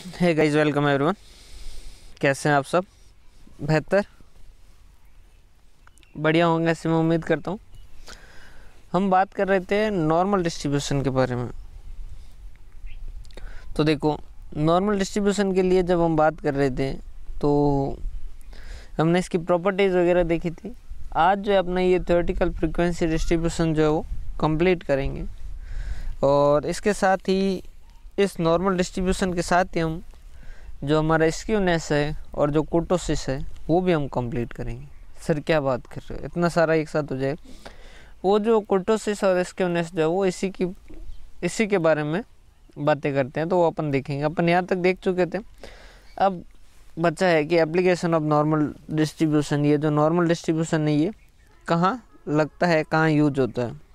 है guys welcome everyone कैसे हैं आप सब? बेहतर? बढ़िया होंगे ऐसे, मैं उम्मीद करता हूँ। हम बात कर रहे थे नॉर्मल डिस्ट्रीब्यूशन के बारे में। तो देखो नॉर्मल डिस्ट्रीब्यूशन के लिए जब हम बात कर रहे थे तो हमने इसकी प्रॉपर्टीज़ वगैरह देखी थी। आज जो है अपना ये थ्योरेटिकल फ्रिक्वेंसी डिस्ट्रीब्यूशन जो है वो कंप्लीट करेंगे। और इसके साथ ही इस नॉर्मल डिस्ट्रीब्यूशन के साथ ही हम जो हमारा स्क्यूनेस है और जो कोटोसिस है, वो भी हम कंप्लीट करेंगे। सर, क्या बात कर रहे हो? इतना सारा एक साथ हो जाए। वो जो कोटोसिस और स्क्यूनेस जो है, वो इसी की, इसी के बारे में बातें करते हैं तो वो अपन देखेंगे। अपन यहाँ तक देख चुके थे। अब बच्चा है कि एप्लीकेशन ऑफ़ नॉर्मल डिस्ट्रीब्यूशन ये जो नॉर्मल डिस्ट्रीब्यूशन है, ये कहाँ लगता है, कहाँ यूज़ होता है?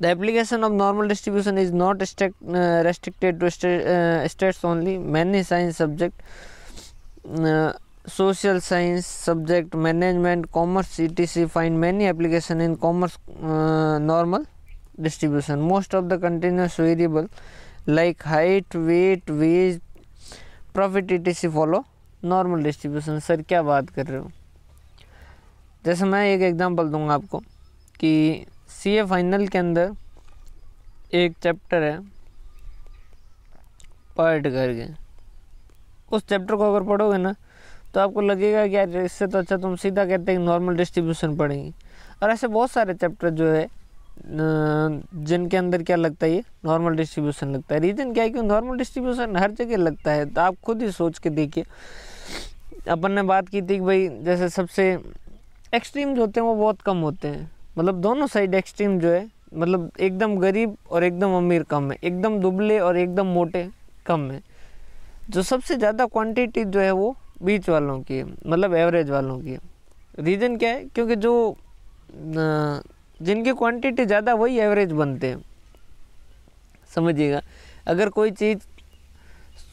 The application of normal distribution is not strict, uh, restricted to st- uh, states only. Many science subject, uh, social science subject, management, commerce, etc. find many application in commerce uh, normal distribution. Most of the continuous variable like height, weight, wage, profit, etc. follow normal distribution. Sir क्या बात कर रहे हो जैसे मैं एक example दूँगा आपको कि सी ए फाइनल के अंदर एक चैप्टर है पार्ट करके। उस चैप्टर को अगर पढ़ोगे ना तो आपको लगेगा कि यार इससे तो अच्छा तुम सीधा कहते हैं नॉर्मल डिस्ट्रीब्यूशन पढ़ेंगे। और ऐसे बहुत सारे चैप्टर जो है जिनके अंदर क्या लगता है ये? नॉर्मल डिस्ट्रीब्यूशन लगता है। रीज़न क्या है कि नॉर्मल डिस्ट्रीब्यूशन हर जगह लगता है तो आप खुद ही सोच के देखिए। अपन ने बात की थी कि भाई जैसे सबसे एक्सट्रीम जो होते हैं वो बहुत कम होते हैं। मतलब दोनों साइड एक्सट्रीम जो है मतलब एकदम गरीब और एकदम अमीर कम है, एकदम दुबले और एकदम मोटे कम है। जो सबसे ज़्यादा क्वांटिटी जो है वो बीच वालों की है मतलब एवरेज वालों की है। रीज़न क्या है? क्योंकि जो जिनकी क्वांटिटी ज़्यादा वही एवरेज बनते हैं। समझिएगा, अगर कोई चीज़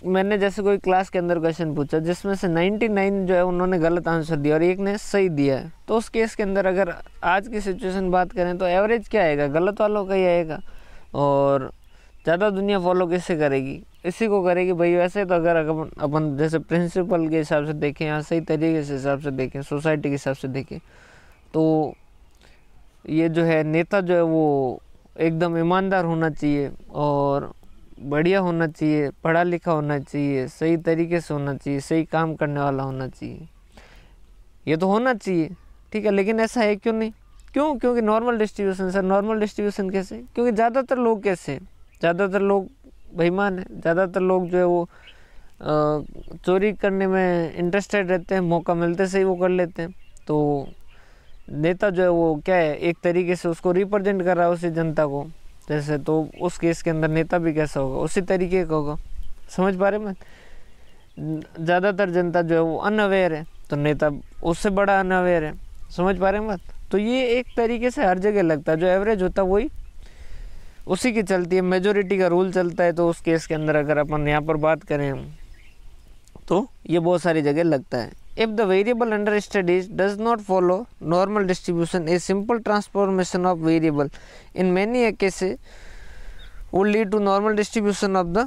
मैंने जैसे कोई क्लास के अंदर क्वेश्चन पूछा, जिसमें से 99 जो है उन्होंने गलत आंसर दिया और एक ने सही दिया है। तो उस केस के अंदर अगर आज की सिचुएशन बात करें तो एवरेज क्या आएगा? गलत वालों का ही आएगा। और ज़्यादा दुनिया फॉलो किससे करेगी? इसी को करेगी। भाई, वैसे तो अगर अपन जैसे प्रिंसिपल के हिसाब से देखें, या सही तरीके से हिसाब से देखें, सोसाइटी के हिसाब से देखें तो ये जो है नेता जो है वो एकदम ईमानदार होना चाहिए और बढ़िया होना चाहिए पढ़ा लिखा होना चाहिए, सही तरीके से होना चाहिए, सही काम करने वाला होना चाहिए। ये तो होना चाहिए, ठीक है, लेकिन ऐसा है क्यों नहीं? क्यों? क्योंकि normal distribution sir normal distribution कैसे? क्योंकि ज़्यादातर लोग कैसे ज़्यादातर लोग बेईमान है, ज़्यादातर लोग जो है वो चोरी करने में इंटरेस्टेड रहते हैं, मौका मिलते से ही वो कर लेते हैं। तो नेता जो है वो क्या है, एक तरीके से उसको रिप्रेजेंट कर रहा है उसी जनता को। जैसे तो उस केस के अंदर नेता भी कैसा होगा? उसी तरीके का होगा। समझ पा रहे मैं? ज़्यादातर जनता जो है वो अनअवेयर है तो नेता उससे बड़ा अनअवेयर है। समझ पा रहे हैं मत तो ये एक तरीके से हर जगह लगता है। जो एवरेज होता है वही। उसी की चलती है। मेजोरिटी का रूल चलता है तो उस केस के अंदर अगर अपन यहाँ पर बात करें तो ये बहुत सारी जगह लगता है। If the variable under studies does not follow normal distribution a simple transformation of variable in many cases would lead to normal distribution of the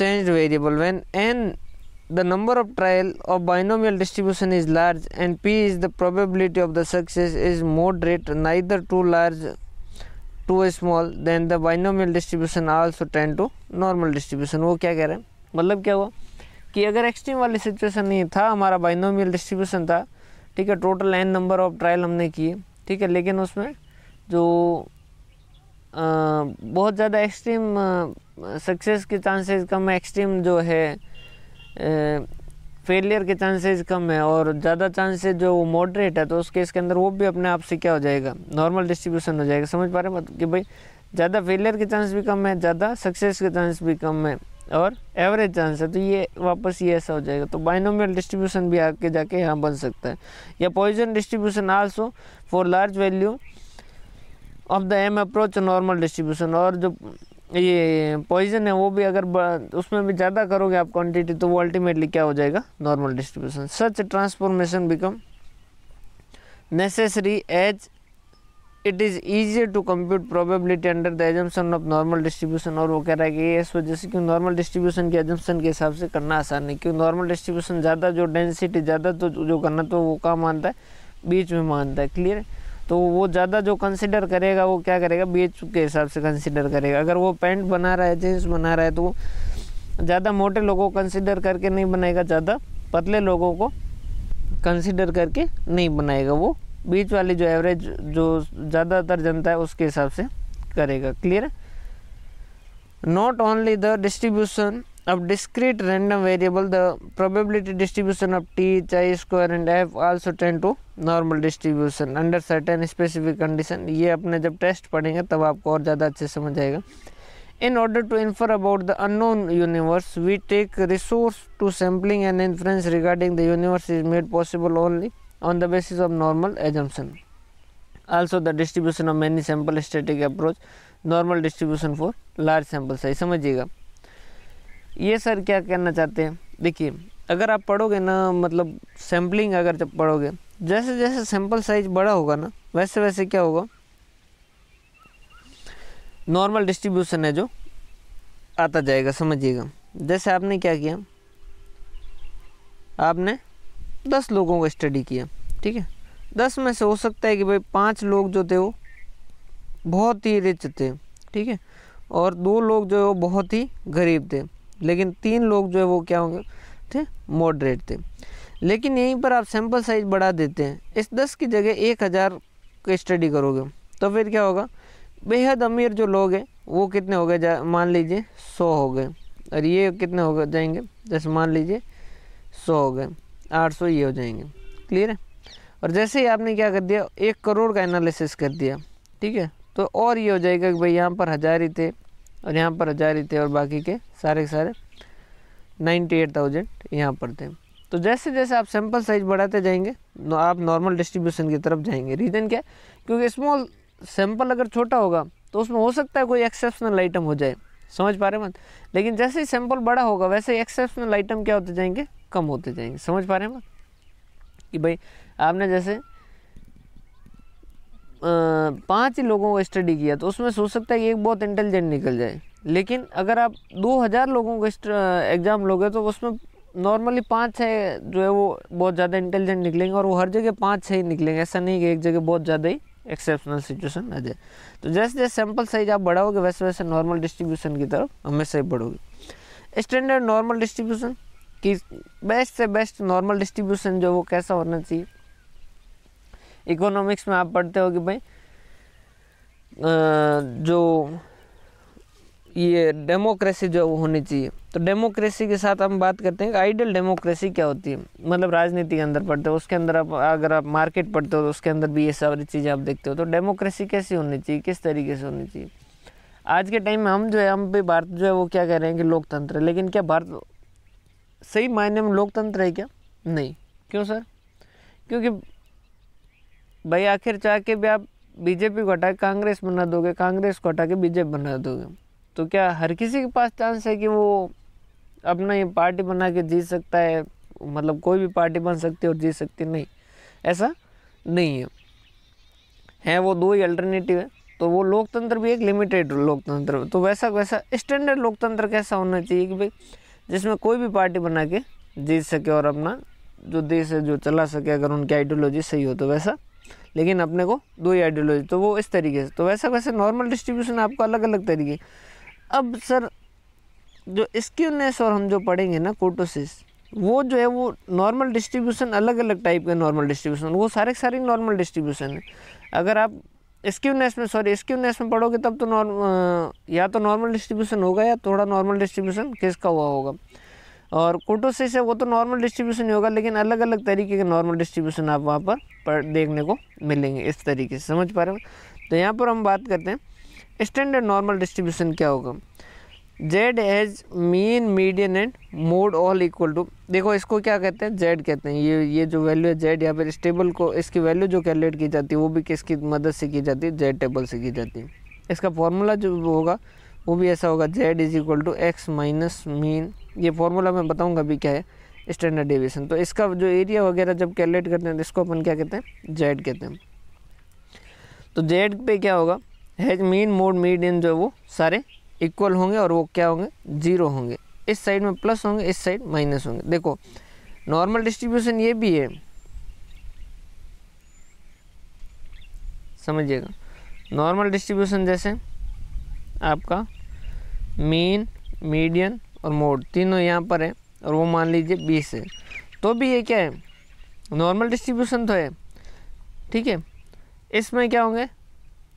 changed variable when n the number of trial of binomial distribution is large and p is the probability of the success is moderate neither too large too small then the binomial distribution also tend to normal distribution वो क्या कह रहे हैं मतलब क्या हुआ कि अगर एक्सट्रीम वाली सिचुएशन नहीं था हमारा बाइनोमियल डिस्ट्रीब्यूशन था ठीक है total N number of trial हमने किए ठीक है लेकिन उसमें जो आ, बहुत ज़्यादा एक्सट्रीम सक्सेस के चांसेस कम है एक्सट्रीम जो है फेलियर के चांसेस कम है और ज़्यादा चांसेस जो वो मॉडरेट है तो उस केस के अंदर वो भी अपने आप से क्या हो जाएगा नॉर्मल डिस्ट्रीब्यूशन हो जाएगा। समझ पा रहे हैं कि भाई ज़्यादा फेलियर के चांस भी कम है ज़्यादा सक्सेस के चांस भी कम है। और एवरेज चांस है तो ये वापस ये ऐसा हो जाएगा। तो बाइनोमियल डिस्ट्रीब्यूशन भी आके जाके यहाँ बन सकता है। या Poisson distribution also for large value of the M approach normal distribution और जो ये पॉइजन है, वो भी अगर उसमें भी ज़्यादा करोगे आप क्वांटिटी तो वो अल्टीमेटली क्या हो जाएगा? Normal distribution such transformation become necessary as it is easier to compute probability under the assumption of normal distribution और वो कह रहा है कि इस वजह से क्यों नॉर्मल डिस्ट्रीब्यूशन के एजम्पन के हिसाब से करना आसान नहीं क्यों नॉर्मल डिस्ट्रीब्यूशन ज़्यादा जो डेंसिटी ज़्यादा तो जो करना तो वो कहाँ मानता है? बीच में मानता है क्लियर तो वो ज़्यादा जो कंसिडर करेगा, वो क्या करेगा? बीच के हिसाब से कंसिडर करेगा। अगर वो पेंट बना रहा है जीन्स बना रहा है तो वो ज़्यादा मोटे लोगों को कंसिडर करके नहीं बनाएगा, ज़्यादा पतले लोगों को कंसिडर करके नहीं बनाएगा वो। बीच वाली जो एवरेज जो ज़्यादातर जनता है, उसके हिसाब से करेगा. Clear not only the distribution of discrete random variable the probability distribution of T chi square and F also tend to normal distribution under certain specific condition ये अपने जब टेस्ट पढ़ेंगे, तब आपको और ज़्यादा अच्छे समझ आएगा. In order to infer about the unknown universe we take resource to sampling and inference regarding the universe is made possible only on the basis of normal assumption also the distribution of many sample static approach normal distribution for large sample size समझिएगा ये sir क्या कहना चाहते हैं देखिए अगर आप पढ़ोगे ना मतलब सैम्पलिंग अगर जब पढ़ोगे जैसे जैसे सैंपल साइज़ बड़ा होगा ना वैसे वैसे क्या होगा नॉर्मल डिस्ट्रीब्यूशन है जो आता जाएगा समझिएगा जैसे आपने क्या किया आपने दस लोगों को स्टडी किया, ठीक है? दस में से हो सकता है कि भाई पाँच लोग जो थे वो बहुत ही रिच थे, ठीक है? और दो लोग जो है वो बहुत ही गरीब थे, लेकिन तीन लोग जो है वो क्या होंगे? थे मॉडरेट थे। लेकिन यहीं पर आप सैंपल साइज़ बढ़ा देते हैं। इस दस की जगह एक हज़ार का स्टडी करोगे तो फिर क्या होगा? बेहद अमीर जो लोग हैं, वो कितने हो गए? मान लीजिए सौ हो गए। और ये कितने हो गए? जाएँगे, जैसे मान लीजिए सौ हो गए। आठ सौ ये हो जाएँगे। क्लियर है? और जैसे ही आपने क्या कर दिया, एक करोड़ का एनालिसिस कर दिया, ठीक है? तो और ये हो जाएगा कि भाई यहाँ पर हज़ार ही थे, और यहाँ पर हज़ार ही थे, और बाकी के सारे के सारे नाइन्टी एट थाउज़ेंड यहाँ पर थे। तो जैसे जैसे आप सैंपल साइज़ बढ़ाते जाएँगे आप नॉर्मल डिस्ट्रीब्यूशन की तरफ़ जाएँगे। रीज़न क्या? क्योंकि स्मॉल सैंपल अगर छोटा होगा तो उसमें हो सकता है कोई एक्सेप्शनल आइटम हो जाए। समझ पा रहे मत लेकिन जैसे ही सैंपल बड़ा होगा, वैसे ही एक्सेप्शनल आइटम क्या होते जाएँगे? कम होते जाएँगे। समझ पा रहे हैं कि भाई, आपने जैसे पाँच लोगों को स्टडी किया तो उसमें सोच सकता है कि एक बहुत इंटेलिजेंट निकल जाए। लेकिन अगर आप दो हज़ार लोगों को एग्ज़ाम लोगे तो उसमें नॉर्मली पाँच छः जो है वो बहुत ज़्यादा इंटेलिजेंट निकलेंगे और वो हर जगह पाँच छः ही निकलेंगे। ऐसा नहीं कि एक जगह बहुत ज़्यादा ही एक्सेप्शनल सिचुएशन आ जाए। तो जैसे जैसे सैंपल साइज़ आप बढ़ाओगे, वैसे वैसे नॉर्मल डिस्ट्रीब्यूशन की तरफ़ हमेशा ही बढ़ोगे। स्टैंडर्ड नॉर्मल डिस्ट्रीब्यूशन की बेस्ट से बेस्ट नॉर्मल डिस्ट्रीब्यूशन जो वो कैसा होना चाहिए। इकोनॉमिक्स में आप पढ़ते हो कि भाई जो ये डेमोक्रेसी जो होनी चाहिए। तो डेमोक्रेसी के साथ हम बात करते हैं कि आइडियल डेमोक्रेसी क्या होती है। मतलब राजनीति के अंदर पढ़ते हो, उसके अंदर आप, अगर आप मार्केट पढ़ते हो तो उसके अंदर भी ये सारी चीज़ें आप देखते हो। तो डेमोक्रेसी कैसी होनी चाहिए, किस तरीके से होनी चाहिए। आज के टाइम में हम जो है, हम भी भारत जो है वो क्या कह रहे हैं कि लोकतंत्र है। लेकिन क्या भारत सही मायने में लोकतंत्र है क्या? नहीं। क्यों सर? क्योंकि भाई आखिर चाह के भी आप बीजेपी को हटा के कांग्रेस बना दोगे, कांग्रेस को हटा के बीजेपी बना दोगे तो क्या हर किसी के पास चांस है कि वो अपना ये पार्टी बना के जीत सकता है? मतलब कोई भी पार्टी बन सकती है और जीत सकती नहीं। ऐसा नहीं है। है वो दो ही अल्टरनेटिव है तो वो लोकतंत्र भी एक लिमिटेड लोकतंत्र तो वैसा वैसा स्टैंडर्ड लोकतंत्र कैसा होना चाहिए कि भाई जिसमें कोई भी पार्टी बना के जीत सके और अपना जो देश है, जो चला सके, अगर उनकी आइडियोलॉजी सही हो तो वैसा। लेकिन अपने को दो ही आइडियोलॉजी तो वो इस तरीके से। तो वैसा वैसे नॉर्मल डिस्ट्रीब्यूशन आपको अलग अलग तरीके। अब सर, जो स्क्यूनेस और हम जो पढ़ेंगे ना, कोटोसिस, वो जो है, वो नॉर्मल डिस्ट्रीब्यूशन अलग अलग टाइप के नॉर्मल डिस्ट्रीब्यूशन वो सारे सारे नॉर्मल डिस्ट्रीब्यूशन है। अगर आप स्क्यूनेस में सॉरी स्क्यूनेस में पढ़ोगे तब तो नॉर्म या तो नॉर्मल डिस्ट्रीब्यूशन होगा या थोड़ा नॉर्मल डिस्ट्रीब्यूशन किसका हुआ होगा। और कोटोसिस है वो तो नॉर्मल डिस्ट्रीब्यूशन ही होगा, लेकिन अलग अलग तरीके के नॉर्मल डिस्ट्रीब्यूशन आप वहाँ पर देखने को मिलेंगे इस तरीके से। समझ पा रहे हो? तो यहाँ पर हम बात करते हैं स्टैंडर्ड नॉर्मल डिस्ट्रीब्यूशन क्या होगा? Z as mean median and mode all equal to देखो इसको क्या कहते हैं? जेड कहते हैं। ये ये जो वैल्यू है जेड या फिर स्टेबल को, इसकी वैल्यू जो कैलकुलेट की जाती है, वो भी किसकी मदद से की जाती है? जेड टेबल से की जाती है। इसका फॉर्मूला जो होगा, वो भी ऐसा होगा Z is equal to X minus mean ये फॉर्मूला मैं बताऊँगा अभी क्या है स्टैंडर्ड डेविएशन तो इसका जो एरिया वगैरह जब कैलकुलेट करते हैं तो इसको अपन क्या कहते हैं? जेड कहते हैं। तो जेड पे क्या होगा? हैज़ मीन मोड मीडियन जो है वो सारे इक्वल होंगे और वो क्या होंगे? ज़ीरो होंगे। इस साइड में प्लस होंगे, इस साइड माइनस होंगे। देखो, नॉर्मल डिस्ट्रीब्यूशन ये भी है। समझिएगा? नॉर्मल डिस्ट्रीब्यूशन जैसे आपका मीन, मीडियन और मोड तीनों यहाँ पर है और वो मान लीजिए बीस है। तो भी ये क्या है? नॉर्मल डिस्ट्रीब्यूशन तो है। ठीक है? इसमें क्या होंगे?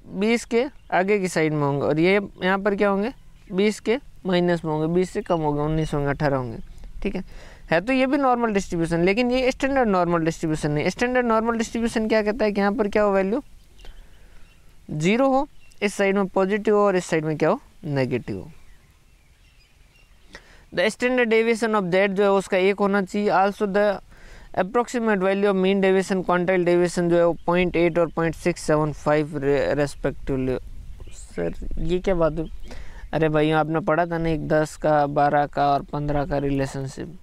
बीस के आगे की साइड में होंगे और ये यहाँ पर क्या होंगे? बीस के माइनस में होंगे। बीस से कम होंगे, उन्नीस होंगे, अठारह होंगे। ठीक है? है तो ये भी नॉर्मल डिस्ट्रीब्यूशन लेकिन ये स्टैंडर्ड नॉर्मल डिस्ट्रीब्यूशन नहीं। स्टैंडर्ड नॉर्मल डिस्ट्रीब्यूशन क्या कहता है कि यहाँ पर क्या हो वैल्यू ज़ीरो हो। इस साइड में पॉजिटिव हो और इस साइड में क्या हो? नेगेटिव हो। The standard deviation of that जो है उसका एक होना चाहिए। Also the approximate value of mean deviation quartile deviation जो है वो पॉइंट एट और point six seven five respectively sir ये क्या बात है अरे भाई आपने पढ़ा था ना एक दस का, बारह का और पंद्रह का रिलेशनशिप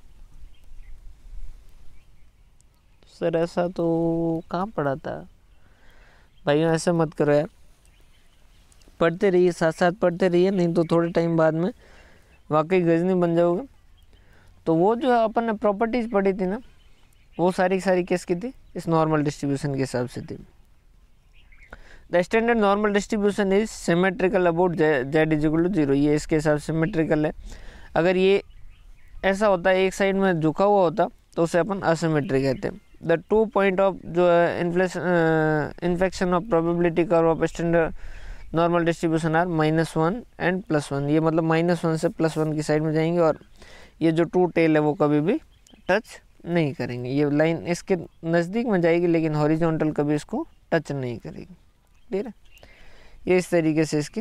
सर ऐसा तो कहाँ पढ़ा था? भाई ऐसे मत करो यार। पढ़ते रहिए साथ साथ पढ़ते रहिए, नहीं तो थोड़े टाइम बाद में वाकई गजनी बन जाओगे। तो वो जो है, अपन ने प्रॉपर्टीज़ पढ़ी थी ना वो सारी सारी किस की थी? इस नॉर्मल डिस्ट्रीब्यूशन के हिसाब से थी। The standard normal distribution is symmetrical about Z is equal to zero ये इसके हिसाब सिमेट्रिकल है। अगर ये ऐसा होता है एक साइड में झुका हुआ होता तो उसे अपन असिमेट्री कहते हैं। द टू पॉइंट ऑफ़ जो है inflection of probability curve of standard normal distribution are minus one and plus one ये मतलब माइनस वन से प्लस वन की साइड में जाएँगे और ये जो टू टेल है, वो कभी भी टच नहीं करेंगे। ये लाइन इसके नज़दीक में जाएगी, लेकिन हॉरिजॉन्टल कभी इसको टच नहीं करेगी। ठीक है? ये इस तरीके से इसके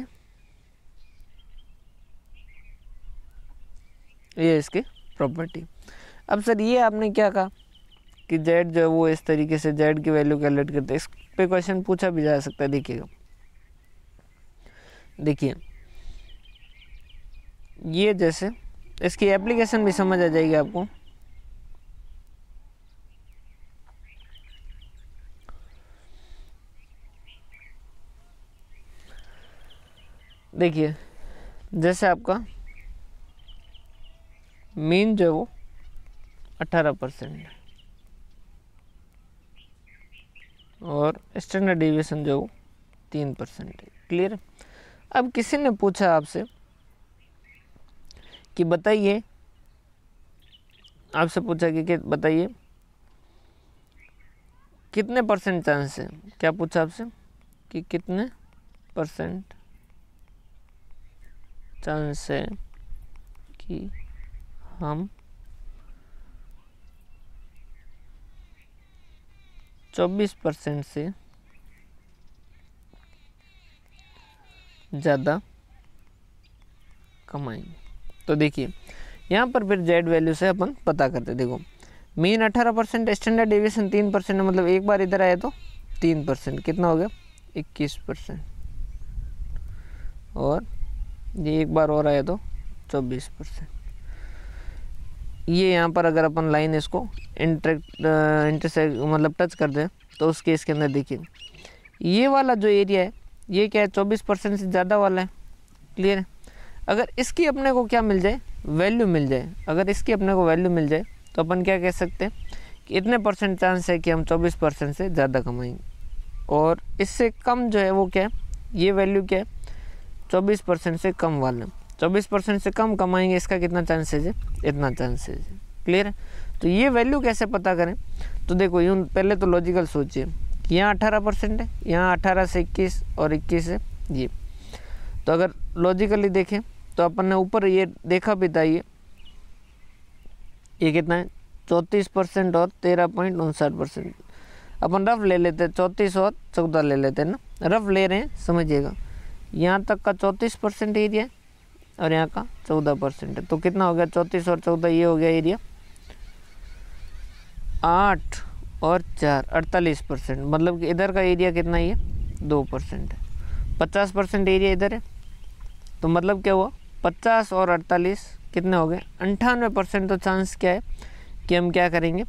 ये इसकी प्रॉपर्टी अब सर, ये आपने क्या कहा कि जेड जो है वो इस तरीके से जेड की वैल्यू कैलकुलेट करते हैं? इस पे क्वेश्चन पूछा भी जा सकता है, देखिएगा। देखिए। ये जैसे इसकी एप्लीकेशन भी समझ आ जाएगी आपको। देखिए जैसे आपका मीन जो है वो अट्ठारह परसेंट है। और स्टैंडर्ड डिविएशन जो है वो तीन परसेंट है। क्लियर अब किसी ने पूछा आपसे कि बताइए आपसे पूछा कि, कि बताइए कितने परसेंट चांस है? क्या पूछा आपसे कि कितने परसेंट चांस है कि हम चौबीस परसेंट से ज़्यादा कमाएँगे। तो देखिए, यहाँ पर फिर जेड वैल्यू से अपन पता करते देखो मीन अठारह परसेंट स्टैंडर्ड डेविएशन तीन परसेंट मतलब एक बार इधर आया तो तीन परसेंट। कितना हो गया? इक्कीस परसेंट। और ये एक बार और आया तो चौबीस परसेंट। ये यहाँ पर अगर अपन लाइन इसको इंटरेक्ट इंटरसेक्ट मतलब टच कर दें तो उस केस के अंदर देखिए। ये वाला जो एरिया है, ये क्या है, चौबीस परसेंट से ज़्यादा वाला है? क्लियर है? अगर इसकी अपने को क्या मिल जाए? वैल्यू मिल जाए। अगर इसकी अपने को वैल्यू मिल जाए तो अपन क्या कह सकते हैं कि इतने परसेंट चांस है कि हम चौबीस परसेंट से ज़्यादा कमाएँगे। और इससे कम जो है, वो क्या है? ये वैल्यू क्या है? चौबीस परसेंट से कम वाले। चौबीस परसेंट से कम कमाएँगे, इसका कितना चांसेज है इतना चांसेज है क्लियर है? तो ये वैल्यू कैसे पता करें? तो देखो, यूँ पहले तो लॉजिकल सोचिए। यहाँ अठारह परसेंट है, यहाँ अठारह से इक्कीस और इक्कीस है ये तो अगर लॉजिकली देखें तो अपन ने ऊपर ये देखा भी था ये। ये कितना है? चौंतीस परसेंट और तेरह पॉइंट उनसठ परसेंट। अपन रफ ले लेते हैं चौंतीस और चौदह ले लेते हैं ना? रफ ले रहे हैं, समझिएगा। यहाँ तक का चौंतीस परसेंट एरिया और यहाँ का चौदह परसेंट। है तो कितना हो गया? चौंतीस और चौदह, ये हो गया एरिया आठ और चार, अड़तालीस परसेंट। मतलब कि इधर का एरिया कितना ही है? दो परसेंट है। पचास परसेंट एरिया इधर है। तो मतलब क्या हुआ? पचास और अड़तालीस कितने हो गए? अंठानवे परसेंट। तो चांस क्या है कि हम क्या करेंगे?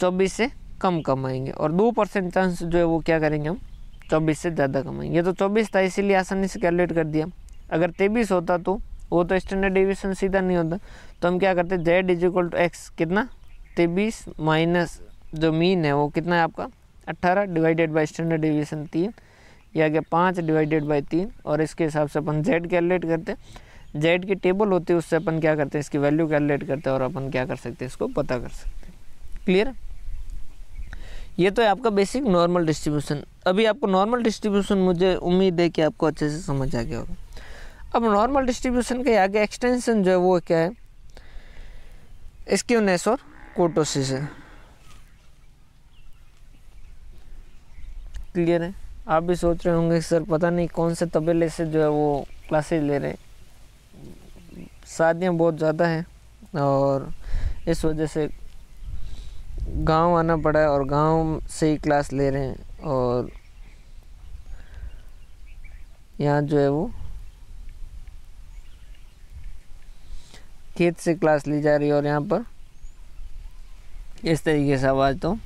चौबीस से कम कमाएँगे। और दो परसेंट चांस जो है वो क्या करेंगे हम? चौबीस से ज़्यादा कमाएँगे ये तो चौबीस था, इसीलिए आसानी से कैलकुलेट कर दिया। अगर तेईस होता तो वो तो स्टैंडर्ड डिविजन सीधा नहीं होता। तो हम क्या करते Z is equal to X कितना? तेईस माइनस जो मीन है, वो कितना है आपका? अट्ठारह डिवाइडेड बाई स्टैंडर्ड डिविजन तीन, या गया पाँच डिवाइडेड बाई तीन, और इसके हिसाब से अपन जेड कैलकुलेट करते। जेड की टेबल होती है, उससे अपन क्या करते हैं, इसकी वैल्यू कैलकुलेट करते हैं, और अपन क्या कर सकते हैं, इसको पता कर सकते हैं। क्लियर ये तो है आपका बेसिक नॉर्मल डिस्ट्रीब्यूशन अभी आपको नॉर्मल डिस्ट्रीब्यूशन मुझे उम्मीद है कि आपको अच्छे से समझ आ गया होगा। अब नॉर्मल डिस्ट्रीब्यूशन के आगे एक्सटेंशन जो है वो क्या है? स्क्यूनेस और कोटोसिस है। क्लियर है? आप भी सोच रहे होंगे, सर, पता नहीं कौन से तबेले से जो है वो क्लासेज ले रहे हैं। शादियाँ बहुत ज़्यादा हैं और इस वजह से गाँव आना पड़ा है और गाँव से ही क्लास ले रहे हैं और यहाँ जो है वो खेत से क्लास ली जा रही है और यहाँ पर इस तरीके से आवाज़ तो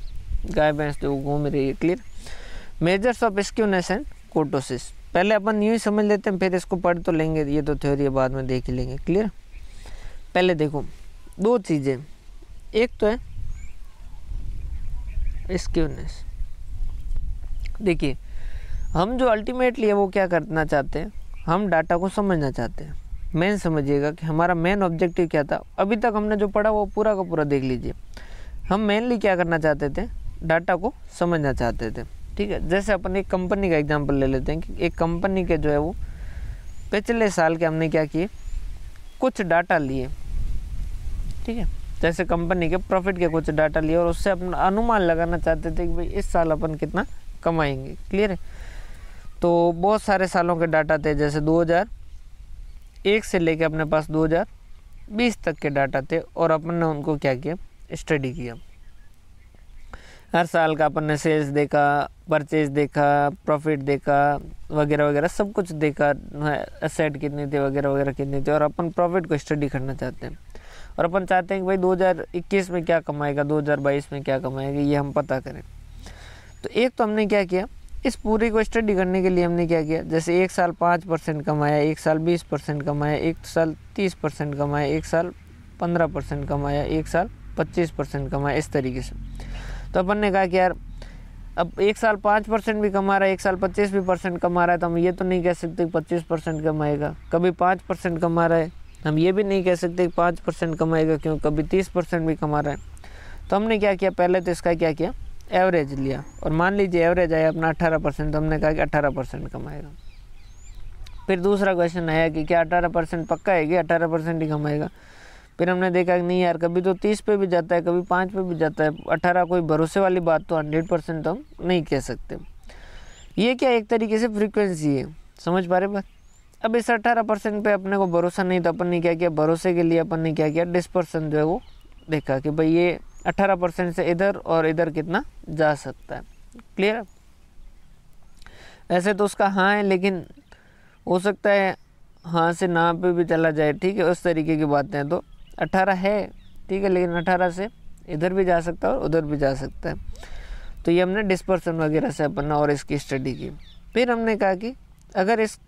गाय, भैंस तो घूम रही है clear measures of skewness and kurtosis पहले अपन यूँ ही समझ लेते हैं, फिर इसको पढ़ तो लेंगे, ये तो थ्योरी है, बाद में देख ही लेंगे क्लियर पहले देखो, दो चीज़ें. एक तो है स्क्यूनेस देखिए, हम जो अल्टीमेटली है वो क्या करना चाहते हैं? हम डाटा को समझना चाहते हैं। मेन समझिएगा कि हमारा मेन ऑब्जेक्टिव क्या था? अभी तक हमने जो पढ़ा वो पूरा का पूरा देख लीजिए। हम मेनली क्या करना चाहते थे? डाटा को समझना चाहते थे। ठीक है? जैसे अपन एक कंपनी का एग्जांपल ले लेते हैं कि एक कंपनी के जो है वो पिछले साल के हमने क्या किए? कुछ डाटा लिए। ठीक है? जैसे कंपनी के प्रॉफिट के कुछ डाटा लिए और उससे अपना अनुमान लगाना चाहते थे कि भाई इस साल अपन कितना कमाएँगे। क्लियर है? तो बहुत सारे सालों के डाटा थे, जैसे 2001 से लेके अपने पास 2020 तक के डाटा थे और अपन ने उनको क्या किया? स्टडी किया। हर साल का अपन ने सेल्स देखा परचेज देखा प्रॉफिट देखा, वगैरह वगैरह, सब कुछ देखा। असेट कितने थे, वगैरह वगैरह कितने थे और अपन प्रॉफिट को स्टडी करना चाहते हैं। और अपन चाहते हैं कि भाई 2021 में क्या कमाएगा 2022 में क्या कमाएगा, ये हम पता करें। तो एक तो हमने क्या किया, इस पूरी को स्टडी करने के लिए हमने क्या किया, जैसे एक साल पाँच परसेंट कमाया, एक साल बीस परसेंट कमाया, एक साल तीस परसेंट कमाया, एक साल पंद्रह परसेंट कमाया, एक साल पच्चीस परसेंट कमाया, इस तरीके से। तो अपन ने कहा कि यार, अब एक साल पाँच परसेंट भी कमा रहा है, एक साल पच्चीस भी परसेंट कमा रहा है तो हम ये तो नहीं कह सकते पच्चीस परसेंट कमाएगा। कभी पाँच परसेंट कमा रहा है हम ये भी नहीं कह सकते कि पाँच परसेंट कमाएगा क्यों? कभी तीस परसेंट भी कमा रहा है। तो हमने क्या किया? पहले तो इसका क्या किया? एवरेज लिया। और मान लीजिए एवरेज आया अपना अट्ठारह परसेंट तो हमने कहा कि अट्ठारह परसेंट कमाएगा। फिर दूसरा क्वेश्चन आया कि क्या अट्ठारह परसेंट पक्का है कि अट्ठारह परसेंट ही कमाएगा? फिर हमने देखा कि नहीं यार, कभी तो तीस पे भी जाता है, कभी पाँच पे भी जाता है। अट्ठारह कोई भरोसे वाली बात तो हंड्रेड परसेंट तो हम नहीं कह सकते। ये क्या एक तरीके से फ्रीक्वेंसी है? समझ पा रहे बात? अब इस अट्ठारह परसेंट पे अपने को भरोसा नहीं तो अपन ने क्या किया? भरोसे के लिए अपन ने क्या किया? डिस्पर्सन जो है वो देखा कि भाई ये अट्ठारह परसेंट से इधर और इधर कितना जा सकता है। क्लियर ऐसे तो उसका हाँ है, लेकिन हो सकता है हाँ से ना पे भी चला जाए, ठीक है? उस तरीके की बातें हैं तो अट्ठारह है, ठीक है? लेकिन अट्ठारह से इधर भी जा सकता है और उधर भी जा सकता है। तो ये हमने डिस्पर्सन वगैरह से अपन और इसकी स्टडी की। फिर हमने कहा कि अगर इस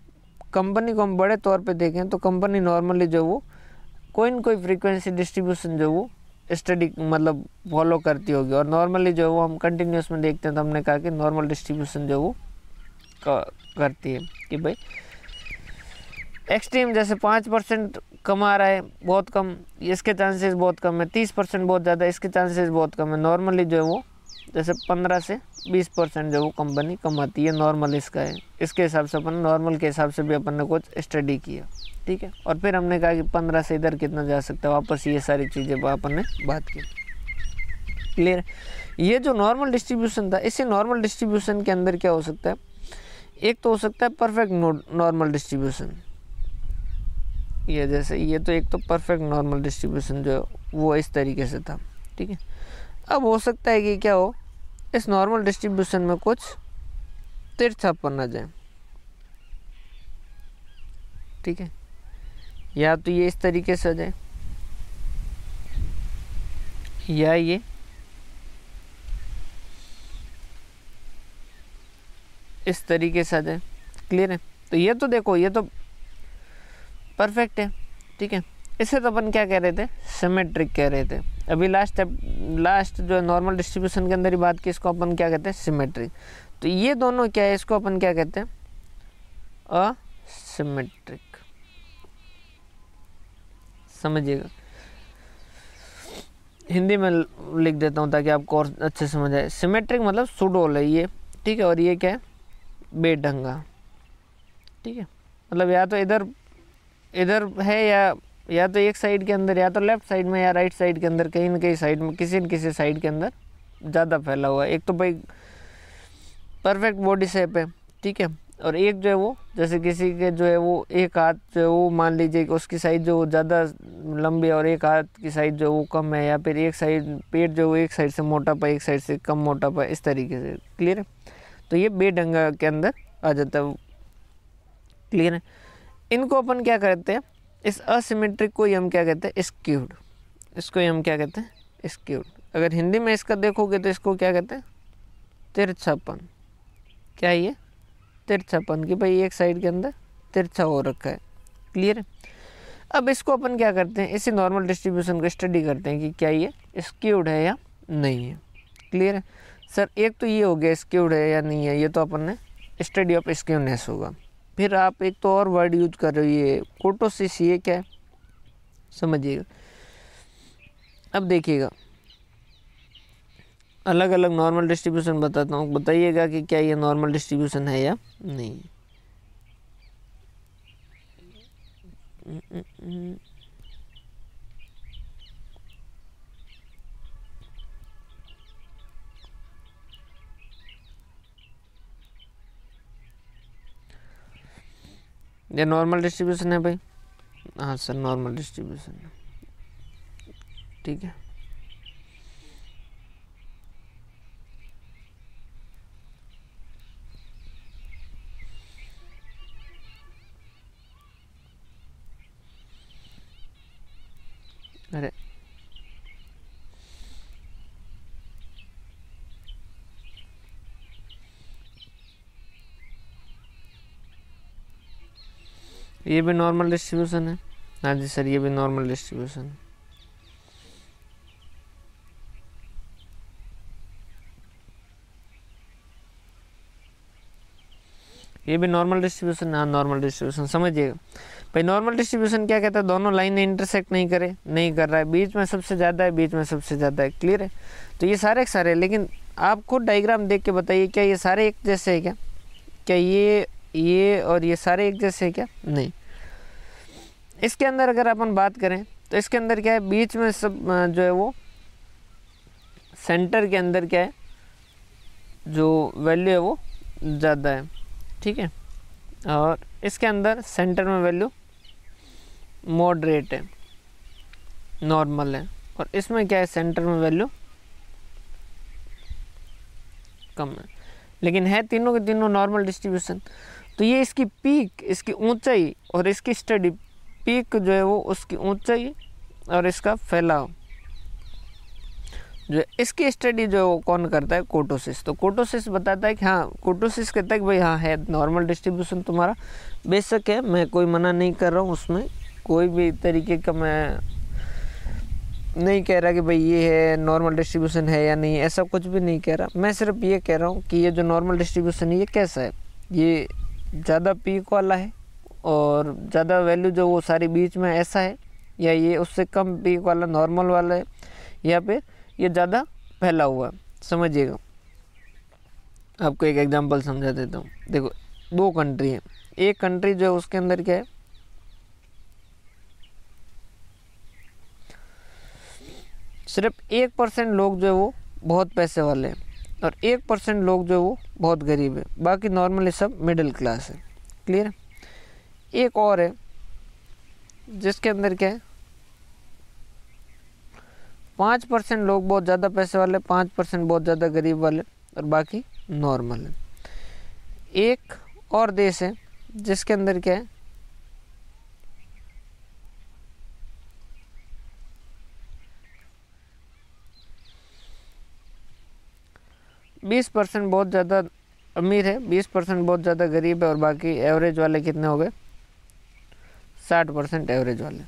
कंपनी को हम बड़े तौर पे देखें तो कंपनी नॉर्मली जो वो कोई न कोई फ्रीक्वेंसी डिस्ट्रीब्यूशन जो वो स्टडी मतलब फॉलो करती होगी। और नॉर्मली जो वो हम कंटिन्यूस में देखते हैं तो हमने कहा कि नॉर्मल डिस्ट्रीब्यूशन जो वो करती है कि भाई एक्सट्रीम जैसे पाँच परसेंट कमा रहा है, बहुत कम, इसके चांसेस बहुत कम है, तीस परसेंट बहुत ज़्यादा, इसके चांसेस बहुत कम है। नॉर्मली जो है वो जैसे पंद्रह से बीस परसेंट जो वो कंपनी कमाती है नॉर्मल इसका है। इसके हिसाब से अपन नॉर्मल के हिसाब से भी अपन ने कुछ स्टडी किया, ठीक है? और फिर हमने कहा कि पंद्रह से इधर कितना जा सकता है, वापस ये सारी चीज़ें अपन ने बात की। क्लियर ये जो नॉर्मल डिस्ट्रीब्यूशन था, इसी नॉर्मल डिस्ट्रीब्यूशन के अंदर क्या हो सकता है? एक तो हो सकता है परफेक्ट नॉर्मल डिस्ट्रीब्यूशन ये जैसे, ये तो एक तो परफेक्ट नॉर्मल डिस्ट्रीब्यूशन जो वो इस तरीके से था, ठीक है? अब हो सकता है कि क्या हो? इस नॉर्मल डिस्ट्रीब्यूशन में कुछ तिरछापन आ जाए। ठीक है? या तो ये इस तरीके से आ जाए। या ये। इस तरीके से आ जाए। क्लियर है? तो ये तो देखो, ये तो परफेक्ट है। ठीक है? इसे तो अपन क्या कह रहे थे? सिमेट्रिक कह रहे थे। अभी लास्ट लास्ट जो है नॉर्मल डिस्ट्रीब्यूशन के अंदर ही बात की, इसको अपन क्या कहते हैं? सिमेट्रिक तो ये दोनों क्या है? इसको अपन क्या कहते हैं? असिमेट्रिक समझिएगा। हिंदी में लिख देता हूँ ताकि आपको और अच्छे समझ आए। सिमेट्रिक मतलब सुडोल है ये। ठीक है? और ये क्या है? बेढंगा। ठीक है? मतलब या तो इधर इधर है या या तो एक साइड के अंदर, या तो लेफ़्ट साइड में, या राइट साइड के अंदर, कहीं ना कहीं साइड में, किसी न किसी साइड के अंदर ज़्यादा फैला हुआ है। एक तो भाई परफेक्ट बॉडी शेप है, ठीक है? और एक जो है वो, जैसे किसी के जो है वो, एक हाथ जो है वो, मान लीजिए कि उसकी साइज़ जो ज़्यादा लंबी है और एक हाथ की साइज़ जो है वो कम है, या फिर एक साइड पेट जो वो एक साइड से मोटा पा एक साइड से कम मोटा पा इस तरीके से क्लियर है? तो ये बेढंगा के अंदर आ जाता है क्लियर है? इनको अपन क्या करते हैं? इस असिमेट्रिक को ही हम क्या कहते हैं? स्क्यूड इसको हम क्या कहते हैं? स्क्यूड अगर हिंदी में इसका देखोगे तो इसको क्या कहते हैं? तिरछापन. क्या ये? तिरछापन कि भाई एक साइड के अंदर तिरछा हो रखा है. क्लियर है? अब इसको अपन क्या करते हैं? इसी नॉर्मल डिस्ट्रीब्यूशन को स्टडी करते हैं कि क्या ये स्क्यूड है या नहीं है. क्लियर है? सर एक तो ये हो गया स्क्यूड है या नहीं है? ये तो अपन ने स्टडी ऑफ़ स्क्यूनेस होगा. फिर आप एक तो और वर्ड यूज़ कर रहे हो कोटोसिस ये क्या है समझिएगा। अब देखिएगा। अलग अलग नॉर्मल डिस्ट्रीब्यूशन बताता हूँ। बताइएगा कि क्या ये नॉर्मल डिस्ट्रीब्यूशन है या नहीं। ये नॉर्मल डिस्ट्रीब्यूशन है भाई। हाँ सर नॉर्मल डिस्ट्रीब्यूशन है। ठीक है। अरे ये भी नॉर्मल डिस्ट्रीब्यूशन है। हाँ जी सर, ये भी नॉर्मल डिस्ट्रीब्यूशन है। ये भी नॉर्मल डिस्ट्रीब्यूशन हाँ। नॉर्मल डिस्ट्रीब्यूशन समझिएगा। भाई नॉर्मल डिस्ट्रीब्यूशन क्या कहता है? दोनों लाइनें इंटरसेक्ट नहीं करे, नहीं कर रहा है। बीच में सबसे ज़्यादा है, बीच में सबसे ज़्यादा है। क्लियर है? तो ये सारे सारे लेकिन आप खुद डायग्राम देख के बताइए, क्या ये सारे एक जैसे है क्या? क्या ये ये और ये सारे एक जैसे है क्या? नहीं। इसके अंदर अगर अपन बात करें तो इसके अंदर क्या है? बीच में सब जो है वो सेंटर के अंदर क्या है? जो वैल्यू है वो ज़्यादा है, ठीक है? और इसके अंदर सेंटर में वैल्यू मॉडरेट है, नॉर्मल है। और इसमें क्या है? सेंटर में वैल्यू कम है। लेकिन है तीनों के तीनों नॉर्मल डिस्ट्रीब्यूशन। तो ये इसकी पीक इसकी ऊंचाई और इसकी स्टडी पीक जो है वो उसकी ऊंचाई और इसका फैलाव। जो इसकी स्टडी जो है वो कौन करता है? कोटोसिस। तो कोटोसिस बताता है कि हाँ कोटोसिस कहता है कि भाई हाँ है नॉर्मल डिस्ट्रीब्यूशन तुम्हारा। बेशक है, मैं कोई मना नहीं कर रहा हूँ उसमें। कोई भी तरीके का मैं नहीं कह रहा कि भाई ये है नॉर्मल डिस्ट्रीब्यूशन है या नहीं, ऐसा कुछ भी नहीं कह रहा। मैं सिर्फ़ ये कह रहा हूँ कि ये जो नॉर्मल डिस्ट्रीब्यूशन है, ये कैसा है? ये ज़्यादा पीक वाला है और ज़्यादा वैल्यू जो वो सारी बीच में ऐसा है, या ये उससे कम पीक वाला नॉर्मल वाला है, या फिर ये ज़्यादा फैला हुआ है, समझिएगा। आपको एक एग्जांपल समझा देता हूँ। देखो, दो कंट्री है। एक कंट्री जो है उसके अंदर क्या है? सिर्फ़ एक परसेंट लोग जो है वो बहुत पैसे वाले हैं। और एक परसेंट लोग जो वो बहुत गरीब है। बाकी नॉर्मली सब मिडिल क्लास है। क्लियर एक और है, जिसके अंदर क्या है? पाँच परसेंट लोग बहुत ज़्यादा पैसे वाले, पाँच परसेंट बहुत ज़्यादा गरीब वाले और बाकी नॉर्मल है। एक और देश है, जिसके अंदर क्या है? बीस परसेंट बहुत ज़्यादा अमीर है, बीस परसेंट बहुत ज़्यादा गरीब है और बाकी एवरेज वाले कितने हो गए? साठ परसेंट एवरेज वाले।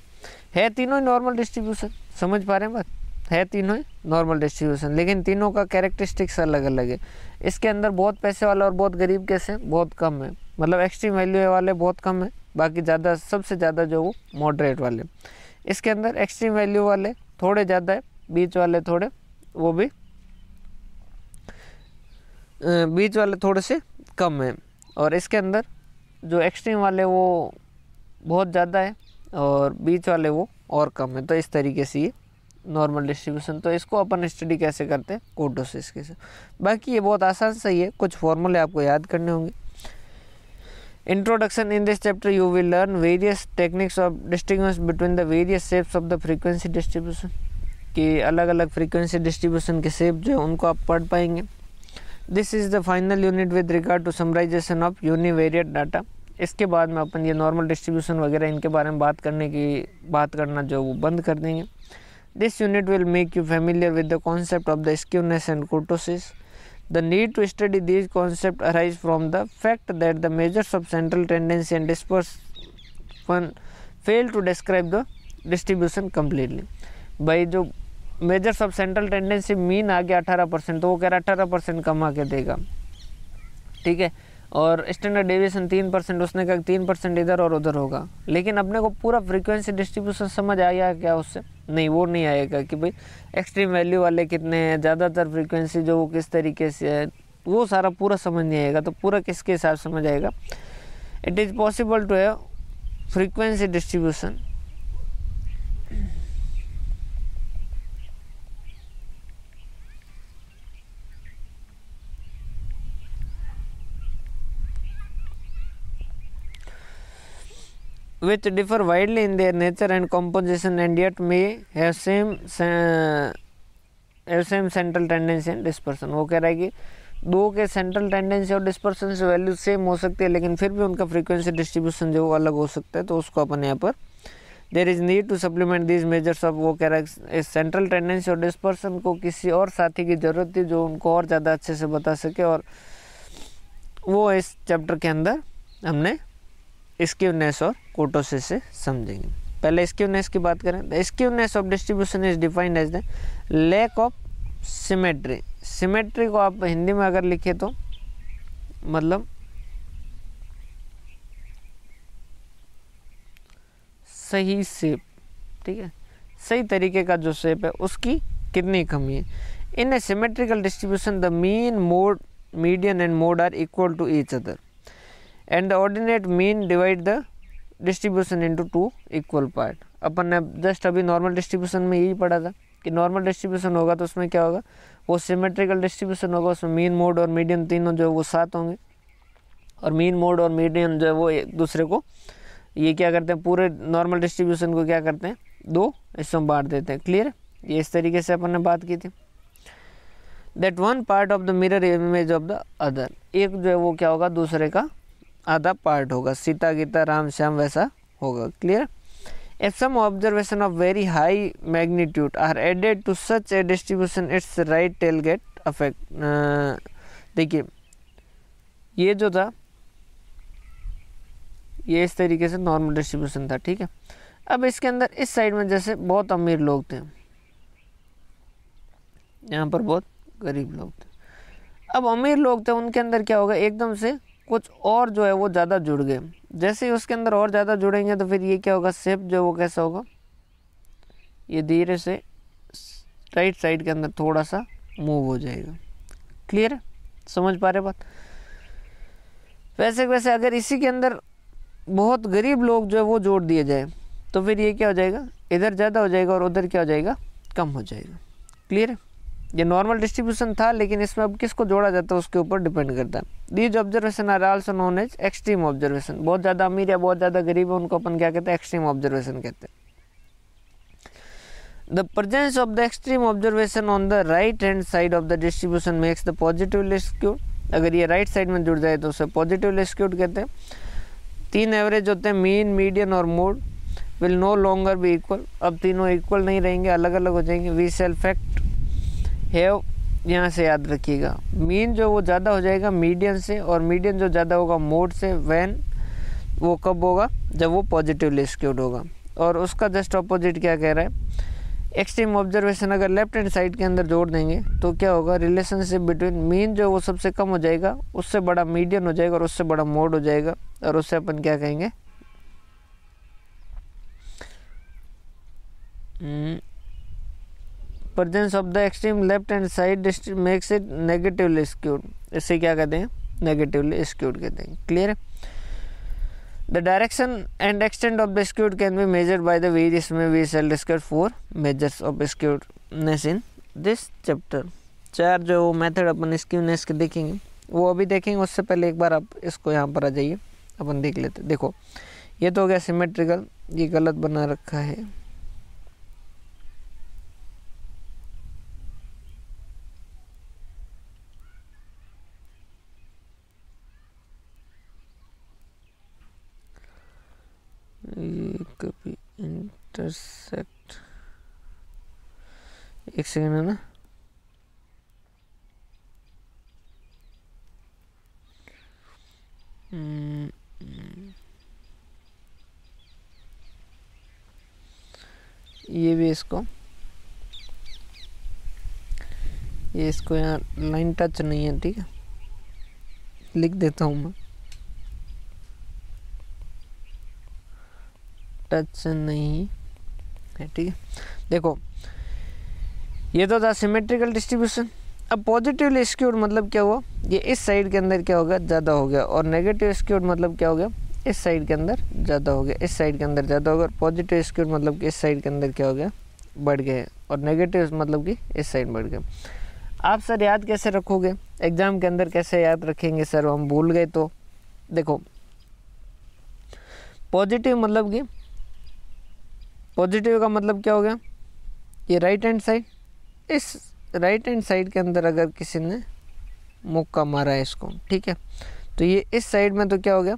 है तीनों ही नॉर्मल डिस्ट्रीब्यूशन समझ पा रहे हैं बात? है तीनों ही नॉर्मल डिस्ट्रीब्यूशन लेकिन तीनों का कैरेक्टरिस्टिक्स अलग अलग है। इसके अंदर बहुत पैसे वाला और बहुत गरीब कैसे बहुत कम है। मतलब एक्सट्रीम वैल्यू वाले बहुत कम है, बाकी ज़्यादा, सबसे ज़्यादा जो वो मॉडरेट वाले। इसके अंदर एक्सट्रीम वैल्यू वाले थोड़े ज़्यादा है, बीच वाले थोड़े, वो भी बीच वाले थोड़े से कम है। और इसके अंदर जो एक्सट्रीम वाले वो बहुत ज़्यादा है और बीच वाले वो और कम है। तो इस तरीके से ये नॉर्मल डिस्ट्रीब्यूशन तो इसको अपन स्टडी कैसे करते हैं? कोटोसिस के से। बाकी ये बहुत आसान सही है कुछ फॉर्मूले आपको याद करने होंगे। Introduction in this chapter you will learn various techniques of distinguish between the various shapes of the frequency distribution कि अलग अलग फ्रीक्वेंसी डिस्ट्रीब्यूशन के शेप जो है, उनको आप पढ़ पाएँगे। This is the final unit with regard to summarization of univariate data इसके बाद में अपन ये नॉर्मल डिस्ट्रीब्यूशन वगैरह इनके बारे में बात करने की, बात करना जो वो बंद कर देंगे। This unit will make you familiar with the concept of the skewness and kurtosis the need to study these concept arise from the fact that the measures of central tendency and dispersion fail to describe the distribution completely भाई जो measures सब central tendency mean आ गया अठारह percent तो वो कह रहा है अठारह परसेंट कमा के देगा। ठीक है? और स्टैंडर्ड डेविएशन तीन परसेंट, उसने कहा तीन परसेंट इधर और उधर होगा। लेकिन अपने को पूरा फ्रीक्वेंसी डिस्ट्रीब्यूशन समझ आया क्या उससे? नहीं, वो नहीं आएगा कि भाई एक्सट्रीम वैल्यू वाले कितने हैं, ज़्यादातर फ्रीक्वेंसी जो वो किस तरीके से है, वो सारा पूरा समझ नहीं आएगा तो पूरा किसके हिसाब से समझ आएगा? It is possible to have frequency distribution which differ widely in their nature and composition, and yet may have same have same central tendency and dispersion. वो कह रहा है कि दो के सेंट्रल टेंडेंसी और डिस्पर्सन से वैल्यू सेम हो सकती है, लेकिन फिर भी उनका फ्रीक्वेंसी डिस्ट्रीब्यूशन जो अलग हो सकता है तो उसको अपन यहाँ पर there is need to supplement these measures of वो कह रहा है सेंट्रल टेंडेंसी और डिस्पर्सन को किसी और साथी की ज़रूरत थी जो उनको और ज़्यादा अच्छे से बता सके, और वो इस चैप्टर के अंदर हमने स्क्यूनेस और कोटोसिस से समझेंगे। पहले स्क्यूनेस की बात करें the skewness of distribution is defined as the lack of symmetry symmetry को आप हिंदी में अगर लिखे तो मतलब सही सेप ठीक है? सही तरीके का जो सेप है, उसकी कितनी कमी है? In a symmetrical distribution the mean mode median and mode are equal to each other and the ordinate mean divide the distribution into two equal part अपन ने जस्ट अभी नॉर्मल डिस्ट्रीब्यूशन में यही पढ़ा था कि नॉर्मल डिस्ट्रीब्यूशन होगा तो उसमें क्या होगा? वो सिमेट्रिकल डिस्ट्रीब्यूशन होगा, उसमें मीन मोड और मीडियम तीनों जो है वो साथ होंगे। और मीन मोड और मीडियम जो है वो एक दूसरे को ये क्या करते हैं? पूरे नॉर्मल डिस्ट्रीब्यूशन को क्या करते हैं? दो हिस्सों में बांट देते हैं। क्लियर ये इस तरीके से अपन ने बात की थी। That one part of the mirror image of the other एक जो है वो क्या होगा? दूसरे का आधा पार्ट होगा। सीता, गीता, राम, श्याम वैसा होगा। Clear if some observation of very high magnitude are added to such a distribution it's right tail get affect देखिए, ये जो था, ये इस तरीके से नॉर्मल डिस्ट्रीब्यूशन था, ठीक है? अब इसके अंदर, इस साइड में जैसे बहुत अमीर लोग थे, यहाँ पर बहुत गरीब लोग थे। अब अमीर लोग थे, उनके अंदर क्या होगा? एकदम से कुछ और जो है वो ज़्यादा जुड़ गए। जैसे ही उसके अंदर और ज़्यादा जुड़ेंगे तो फिर ये क्या होगा? सेप जो वो कैसा होगा? ये धीरे से राइट साइड के अंदर थोड़ा सा मूव हो जाएगा। क्लियर समझ पा रहे बात? वैसे वैसे अगर इसी के अंदर बहुत गरीब लोग जो है वो जोड़ दिए जाए तो फिर ये क्या हो जाएगा? इधर ज़्यादा हो जाएगा और उधर क्या हो जाएगा? कम हो जाएगा। क्लियर है? ये नॉर्मल डिस्ट्रीब्यूशन था, लेकिन इसमें अब किसको जोड़ा जाता है, उसके ऊपर डिपेंड करता है। These observation are also known as extreme observation बहुत ज़्यादा अमीर या बहुत ज़्यादा गरीब है, उनको अपन क्या कहते हैं एक्सट्रीम ऑब्जर्वेशन कहते हैं। The presence of the extreme observation on the right hand side of the distribution makes the positive skewed अगर ये राइट साइड में जुड़ जाए तो उसे पॉजिटिव स्क्यूड कहते हैं। तीन एवरेज होते हैं मीन मीडियन और mode will no longer be equal अब तीनों इक्वल नहीं रहेंगे अलग अलग हो जाएँगे। वी सेल फैक्ट हैव यहाँ से याद रखिएगा। मीन जो वो ज़्यादा हो जाएगा मीडियन से और मीडियन जो ज़्यादा होगा मोड से वैन वो कब होगा? जब वो पॉजिटिवली स्क्यूड होगा। और उसका जस्ट अपोजिट क्या कह रहा है? एक्सट्रीम ऑब्जर्वेशन अगर लेफ़्ट हैंड साइड के अंदर जोड़ देंगे तो क्या होगा? रिलेशनशिप बिटवीन मीन जो वो सबसे कम हो जाएगा, उससे बड़ा मीडियन हो जाएगा और उससे बड़ा मोड हो जाएगा। और उससे अपन क्या कहेंगे? Presence of the extreme left hand side makes it negatively skewed इससे क्या कहते हैं? नेगेटिवली स्क्यूड कहते हैं। Clear The direction and extent of the skewed can be measured by the various may we shall discuss four measures of skewness in this chapter. चार जो method अपन skewness के देखेंगे, वो अभी देखेंगे, उससे पहले एक बार आप इसको यहाँ पर आ जाइए। अपन देख लेते देखो, ये तो हो गया सिमेट्रिकल ये गलत बना रखा है। ये कभी इंटरसेक्ट एक सेकेंड है ना? ये भी इसको। ये इसको यहाँ लाइन टच नहीं है, ठीक है? लिख देता हूँ मैं। टच नहीं है, ठीक है? देखो, ये तो था सिमेट्रिकल डिस्ट्रीब्यूशन अब पॉजिटिवली स्क्यूड मतलब क्या हुआ? ये इस साइड के अंदर क्या हो गया? ज़्यादा हो गया. और नेगेटिव स्क्यूड मतलब क्या हो गया? इस साइड के अंदर ज़्यादा हो गया. इस साइड के अंदर ज़्यादा हो गया. पॉजिटिव स्क्यूड मतलब कि इस साइड के अंदर क्या हो गया? बढ़ गए. और नेगेटिव मतलब कि इस साइड बढ़ गए. आप सर याद कैसे रखोगे? एग्ज़ाम के अंदर कैसे याद रखेंगे सर? हम भूल गए तो. देखो पॉजिटिव मतलब कि पॉजिटिव का मतलब क्या हो गया? ये राइट हैंड साइड इस राइट हैंड साइड के अंदर अगर किसी ने मुक्का मारा है इसको, ठीक है? तो ये इस साइड में तो क्या हो गया?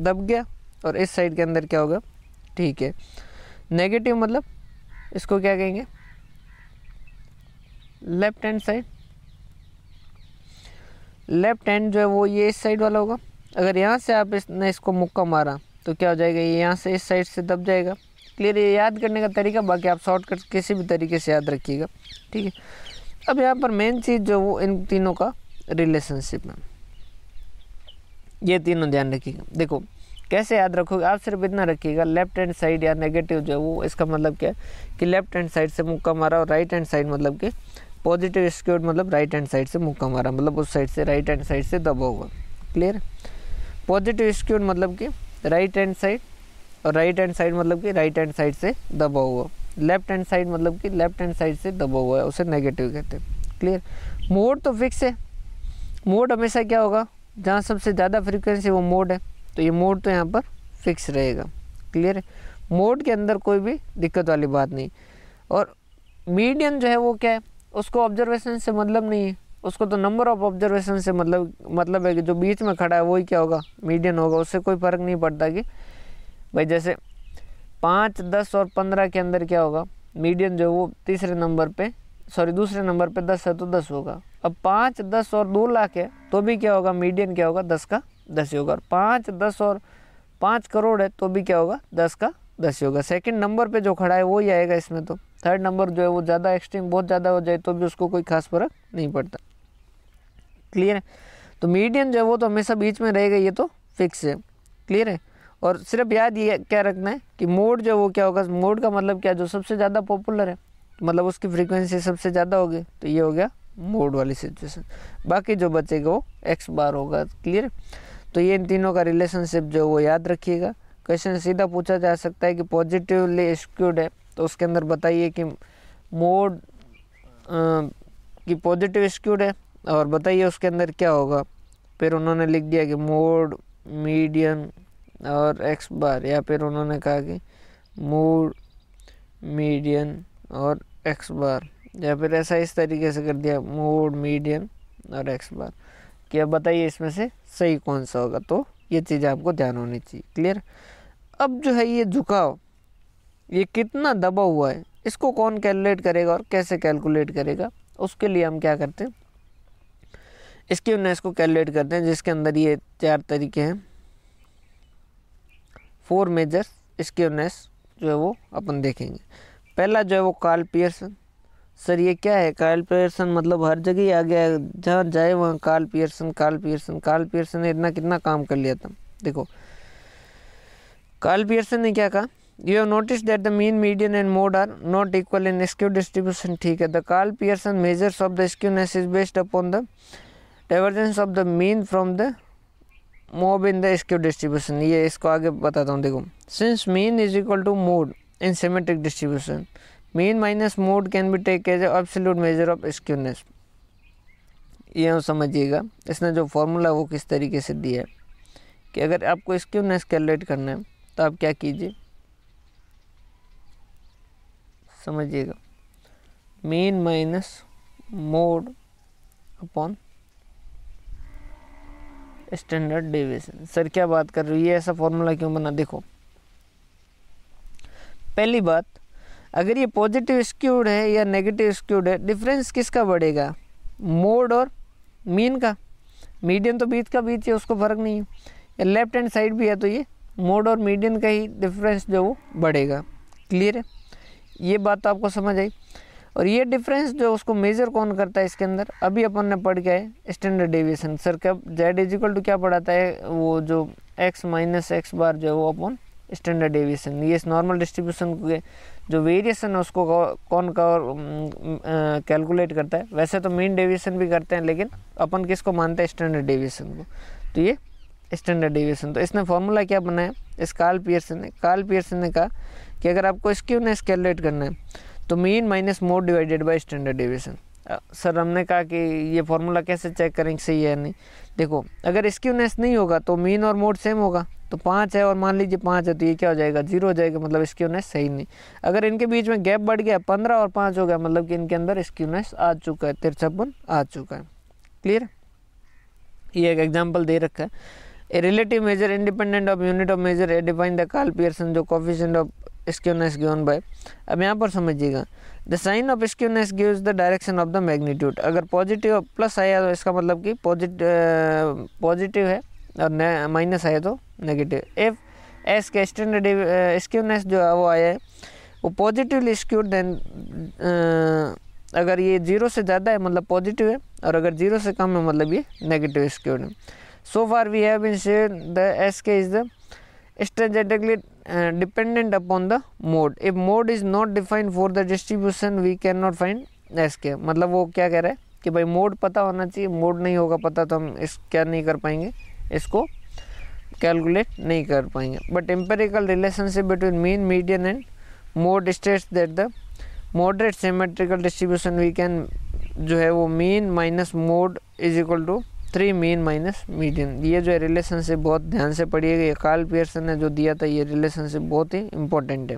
दब गया और इस साइड के अंदर क्या होगा ठीक है। नेगेटिव मतलब इसको क्या कहेंगे? Left hand side left hand जो है वो ये इस साइड वाला होगा। अगर यहाँ से आप इसने इसको मुक्का मारा तो क्या हो जाएगा? ये यहाँ से इस साइड से दब जाएगा। क्लियर ये याद करने का तरीका, बाकी आप शॉर्टकट किसी भी तरीके से याद रखिएगा, ठीक है? अब यहाँ पर मेन चीज़ जो वो इन तीनों का रिलेशनशिप है। ये तीनों ध्यान रखिएगा। देखो, कैसे याद रखोगे? आप सिर्फ़ इतना रखिएगा लेफ़्ट हैंड साइड या नेगेटिव जो है वो, इसका मतलब क्या है? कि लेफ़्ट हैंड साइड से मुक्का मारा और राइट हैंड साइड मतलब कि पॉजिटिव स्क्यूड मतलब राइट हैंड साइड से मुक्का मारा मतलब उस साइड से राइट हैंड साइड से दबा हुआ। क्लियर पॉजिटिव स्क्यूड मतलब कि राइट हैंड साइड और राइट हैंड साइड मतलब कि राइट हैंड साइड से दबा हुआ। लेफ़्ट हैंड साइड मतलब कि लेफ़्ट हैंड साइड से दबा हुआ है, उसे नेगेटिव कहते हैं। क्लियर मोड तो फिक्स है। मोड हमेशा क्या होगा? जहाँ सबसे ज़्यादा फ्रीक्वेंसी वो मोड है तो ये मोड तो यहाँ पर फिक्स रहेगा। क्लियर है? मोड के अंदर कोई भी दिक्कत वाली बात नहीं। और मीडियन जो है वो क्या है? उसको ऑब्जर्वेशन से मतलब नहीं है। उसको तो नंबर ऑफ़ ऑब्जर्वेशन से मतलब मतलब है कि जो बीच में खड़ा है, वही क्या होगा? मीडियन होगा। उससे कोई फ़र्क नहीं पड़ता कि भाई जैसे पाँच, दस और पंद्रह के अंदर क्या होगा? मीडियन जो वो तीसरे नंबर पे सॉरी दूसरे नंबर पे दस है तो दस होगा। अब पाँच, दस और दो लाख है तो भी क्या होगा? मीडियन क्या होगा? दस का दस ही होगा। और पाँच, दस और पाँच करोड़ है तो भी क्या होगा? दस का दस ही होगा। सेकंड नंबर पे जो खड़ा है वो ही आएगा इसमें तो। थर्ड नंबर जो है, वो ज़्यादा एक्सट्रीम बहुत ज़्यादा हो जाए तो भी उसको कोई खास फ़र्क नहीं पड़ता। क्लियर है? तो मीडियन जो है, वो तो हमेशा बीच में रहेगा ये तो फिक्स है। क्लियर है? और सिर्फ़ याद ये क्या रखना है कि मोड जो वो क्या होगा, मोड का मतलब क्या जो सबसे ज़्यादा पॉपुलर है मतलब उसकी फ्रीक्वेंसी सबसे ज़्यादा होगी तो ये हो गया मोड वाली सिचुएशन बाकी जो बचेगा वो एक्स बार होगा क्लियर तो ये इन तीनों का रिलेशनशिप जो वो याद रखिएगा. क्वेश्चन सीधा पूछा जा सकता है कि पॉजिटिवली स्क्यूड है तो उसके अंदर बताइए कि मोड की पॉजिटिव स्क्यूड है, और बताइए उसके अंदर क्या होगा. फिर उन्होंने लिख दिया कि मोड मीडियम और एक्स बार, या फिर उन्होंने कहा कि मूड मीडियन और एक्स बार। या फिर ऐसा इस तरीके से कर दिया मूड मीडियन और एक्स बार। कि अब बताइए इसमें से सही कौन सा होगा? तो ये चीज़ आपको ध्यान होनी चाहिए क्लियर अब जो है ये झुकाव, ये कितना दबा हुआ है, इसको कौन कैलकुलेट करेगा और कैसे कैलकुलेट करेगा? उसके लिए हम क्या करते हैं? स्क्यूनेस को कैलकुलेट करते हैं, जिसके अंदर ये चार तरीके हैं। फोर मेजर स्क्यूनेस जो है वो अपन देखेंगे। पहला जो है वो कार्ल पियर्सन सर, ये क्या है? कार्ल पियर्सन मतलब हर जगह ही आ गया जहाँ जाए वहाँ Karl Pearson Karl Pearson Karl Pearson ने इतना कितना काम कर लिया था। देखो कार्ल पियर्सन ने क्या कहा? You have notice that the mean median and mode are not equal in skew distribution ठीक है the Karl Pearson measures of the skewness is based upon the divergence of the mean from the mode in the skew distribution ये इसको आगे बताता हूँ, देखो। Since mean is equal to mode in symmetric distribution mean minus mode can be take as absolute measure of skewness ये हम समझिएगा, इसने जो फॉर्मूला वो किस तरीके से दिया है कि अगर आपको स्क्यूनेस कैलकुलेट करना है तो आप क्या कीजिए? समझिएगा। Mean minus mode upon standard deviation sir क्या बात कर रही है? ऐसा फॉर्मूला क्यों बना? देखो। पहली बात, अगर ये पॉजिटिव स्क्यूड है या नेगेटिव स्क्यूड है डिफरेंस किसका बढ़ेगा? मोड और मीन का। मीडियन तो बीच का बीच है, उसको फ़र्क नहीं है। या लेफ़्ट हैंड साइड भी है तो ये मोड और मीडियन का ही डिफरेंस जो वो बढ़ेगा। क्लियर है? ये बात तो आपको समझ आई। और ये डिफरेंस जो उसको मेजर कौन करता है इसके अंदर? अभी अपन ने पढ़ के आए स्टैंडर्ड डेविएशन सर कब जेड इजिकल टू क्या पढ़ाता है? वो जो एक्स माइनस एक्स बार जो है वो अपन स्टैंडर्ड डेविएशन ये इस नॉर्मल डिस्ट्रीब्यूशन के जो वेरिएशन है उसको कौन का कैलकुलेट करता है? वैसे तो मीन डेविएशन भी करते हैं, लेकिन अपन किसको मानते हैं? स्टैंडर्ड डेविएशन को. तो ये स्टैंडर्ड डेविएशन तो इसने फॉर्मूला क्या बनाया? इस काल पियर्सन ने. काल पियर्सन ने कहा कि अगर आपको स्क्यूनेस कैलकुलेट करना है तो mean minus mode divided by standard deviation sir हमने कहा कि ये फॉर्मूला कैसे चेक करेंगे सही है नहीं? देखो, अगर स्क्यूनेस नहीं होगा तो मीन और मोड सेम होगा। तो पाँच है और मान लीजिए पाँच है तो ये क्या हो जाएगा? ज़ीरो हो जाएगा मतलब स्क्यूनेस सही नहीं। अगर इनके बीच में गैप बढ़ गया, पंद्रह और पाँच हो गया मतलब कि इनके अंदर स्क्यूनेस आ चुका है, तिरछपन आ चुका है। क्लियर ये एक एग्ज़ाम्पल दे रखा है। A relative measure independent of unit of measure a define the Karl Pearson जो coefficient of skewness given by अब यहाँ पर समझिएगा। The sign of skewness gives the direction of the magnitude अगर पॉजिटिव प्लस आया तो इसका मतलब कि पॉजिटिव है और माइनस आया तो नेगेटिव एफ़ एस के स्टैंडर्ड स्क्यूनेस जो है वो आया है, वो पॉजिटिवली स्क्यूड देन अगर ये ज़ीरो से ज़्यादा है मतलब पॉजिटिव है, और अगर ज़ीरो से कम है मतलब ये नेगेटिव स्क्यूड है। So far we have been share the S K is the strategically uh, dependent upon the mode. If mode is not defined for the distribution we cannot find sk मतलब वो क्या कह रहा है कि भाई mode पता होना चाहिए मोड नहीं होगा पता तो हम इस क्या नहीं कर पाएँगे इसको कैलकुलेट नहीं कर पाएँगे। But empirical relationship between mean median and mode states that the moderate symmetrical distribution we can जो है वो mean minus mode is equal to three mean minus median ये जो है रिलेशनशिप बहुत ध्यान से पढ़िएगा ये कार्ल पियर्सन ने जो दिया था, ये रिलेशनशिप बहुत ही इंपॉर्टेंट है।